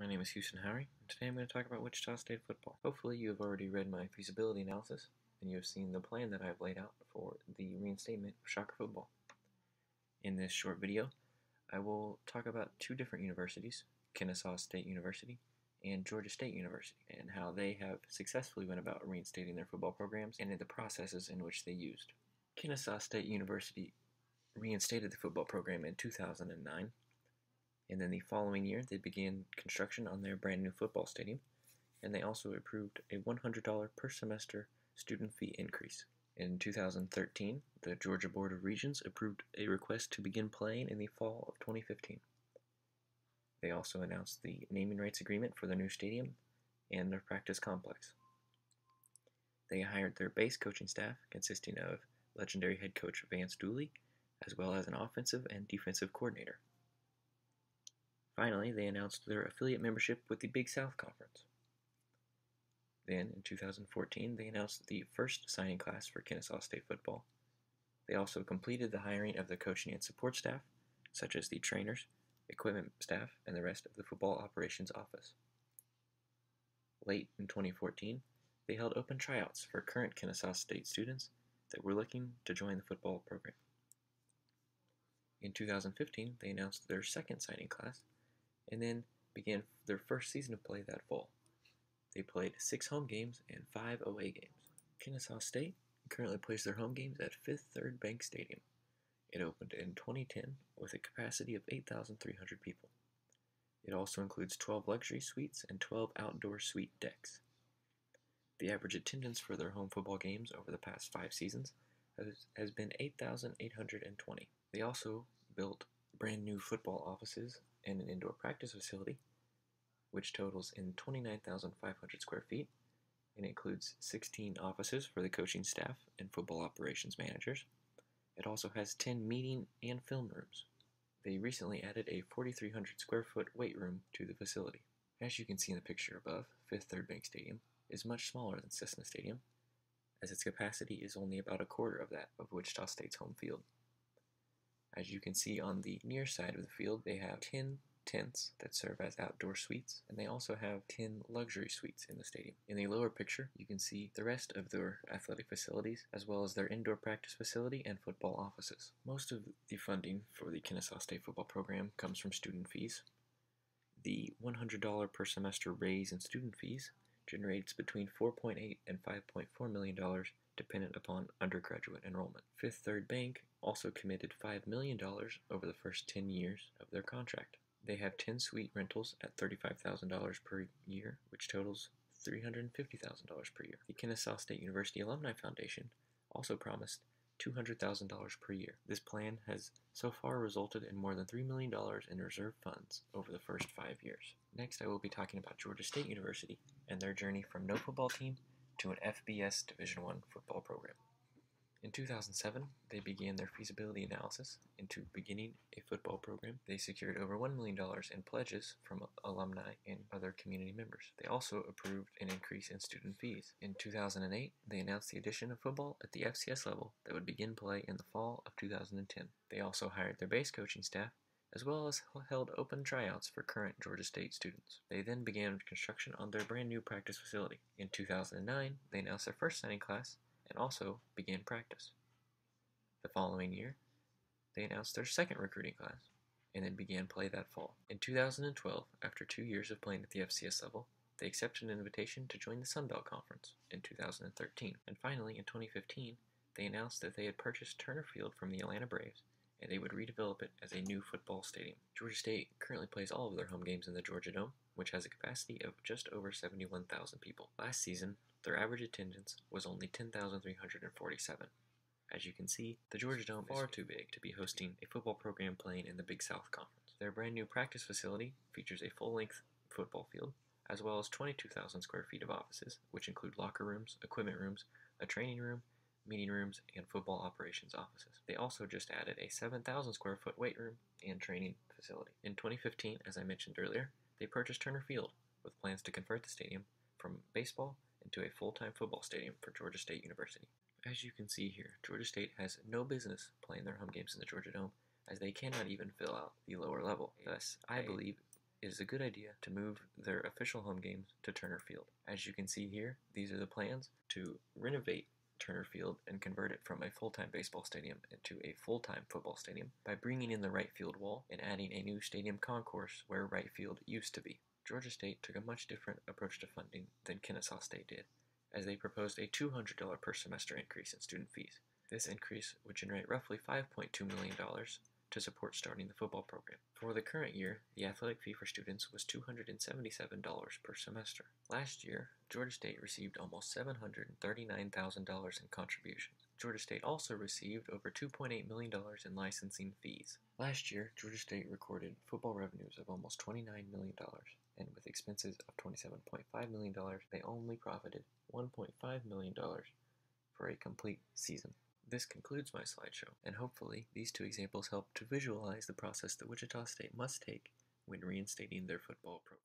My name is Huston Howery, and today I'm going to talk about Wichita State football. Hopefully you have already read my feasibility analysis, and you have seen the plan that I've laid out for the reinstatement of Shocker football. In this short video, I will talk about two different universities, Kennesaw State University and Georgia State University, and how they have successfully went about reinstating their football programs and the processes in which they used. Kennesaw State University reinstated the football program in 2009 and then the following year, they began construction on their brand new football stadium, and they also approved a $100 per semester student fee increase. In 2013, the Georgia Board of Regents approved a request to begin playing in the fall of 2015. They also announced the naming rights agreement for the new stadium and their practice complex. They hired their base coaching staff, consisting of legendary head coach Vince Dooley, as well as an offensive and defensive coordinator. Finally, they announced their affiliate membership with the Big South Conference. Then, in 2014, they announced the first signing class for Kennesaw State football. They also completed the hiring of the coaching and support staff, such as the trainers, equipment staff, and the rest of the football operations office. Late in 2014, they held open tryouts for current Kennesaw State students that were looking to join the football program. In 2015, they announced their second signing class and then began their first season of play that fall. They played six home games and five away games. Kennesaw State currently plays their home games at Fifth Third Bank Stadium. It opened in 2010 with a capacity of 8,300 people. It also includes 12 luxury suites and 12 outdoor suite decks. The average attendance for their home football games over the past five seasons has, has been 8,820. They also built brand new football offices and an indoor practice facility, which totals in 29,500 square feet and includes 16 offices for the coaching staff and football operations managers. It also has 10 meeting and film rooms. They recently added a 4,300 square foot weight room to the facility. As you can see in the picture above, Fifth Third Bank Stadium is much smaller than Cessna Stadium, as its capacity is only about a quarter of that of Wichita State's home field. As you can see on the near side of the field, they have 10 tents that serve as outdoor suites, and they also have 10 luxury suites in the stadium. In the lower picture, you can see the rest of their athletic facilities, as well as their indoor practice facility and football offices. Most of the funding for the Kennesaw State football program comes from student fees. The $100 per semester raise in student fees generates between 4.8 and 5.4 million dollars dependent upon undergraduate enrollment. Fifth Third Bank also committed $5 million over the first 10 years of their contract. They have 10 suite rentals at $35,000 per year, which totals $350,000 per year. The Kennesaw State University Alumni Foundation also promised $200,000 per year. This plan has so far resulted in more than $3 million in reserve funds over the first five years. Next, I will be talking about Georgia State University and their journey from no football team to an FBS Division I football program. In 2007, they began their feasibility analysis into beginning a football program. They secured over $1 million in pledges from alumni and other community members. They also approved an increase in student fees. In 2008, they announced the addition of football at the FCS level that would begin play in the fall of 2010. They also hired their base coaching staff as well as held open tryouts for current Georgia State students. They then began construction on their brand new practice facility. In 2009, they announced their first signing class and also began practice. The following year, they announced their second recruiting class and then began play that fall. In 2012, after two years of playing at the FCS level, they accepted an invitation to join the Sun Belt Conference in 2013. And finally, in 2015, they announced that they had purchased Turner Field from the Atlanta Braves and they would redevelop it as a new football stadium. Georgia State currently plays all of their home games in the Georgia Dome, which has a capacity of just over 71,000 people. Last season, their average attendance was only 10,347. As you can see, the Georgia Dome is far too big to be hosting a football program playing in the Big South Conference. Their brand new practice facility features a full-length football field, as well as 22,000 square feet of offices, which include locker rooms, equipment rooms, a training room, meeting rooms, and football operations offices. They also just added a 7,000 square foot weight room and training facility. In 2015, as I mentioned earlier, they purchased Turner Field with plans to convert the stadium from baseball into a full-time football stadium for Georgia State University. As you can see here, Georgia State has no business playing their home games in the Georgia Dome as they cannot even fill out the lower level. Thus, I believe it is a good idea to move their official home games to Turner Field. As you can see here, these are the plans to renovate Turner Field and convert it from a full-time baseball stadium into a full-time football stadium by bringing in the right field wall and adding a new stadium concourse where right field used to be. Georgia State took a much different approach to funding than Kennesaw State did, as they proposed a $200 per semester increase in student fees. This increase would generate roughly $5.2 million to support starting the football program. For the current year, the athletic fee for students was $277 per semester. Last year, Georgia State received almost $739,000 in contributions. Georgia State also received over $2.8 million in licensing fees. Last year, Georgia State recorded football revenues of almost $29 million, and with expenses of $27.5 million, they only profited $1.5 million for a complete season. This concludes my slideshow, and hopefully these two examples help to visualize the process that Wichita State must take when reinstating their football program.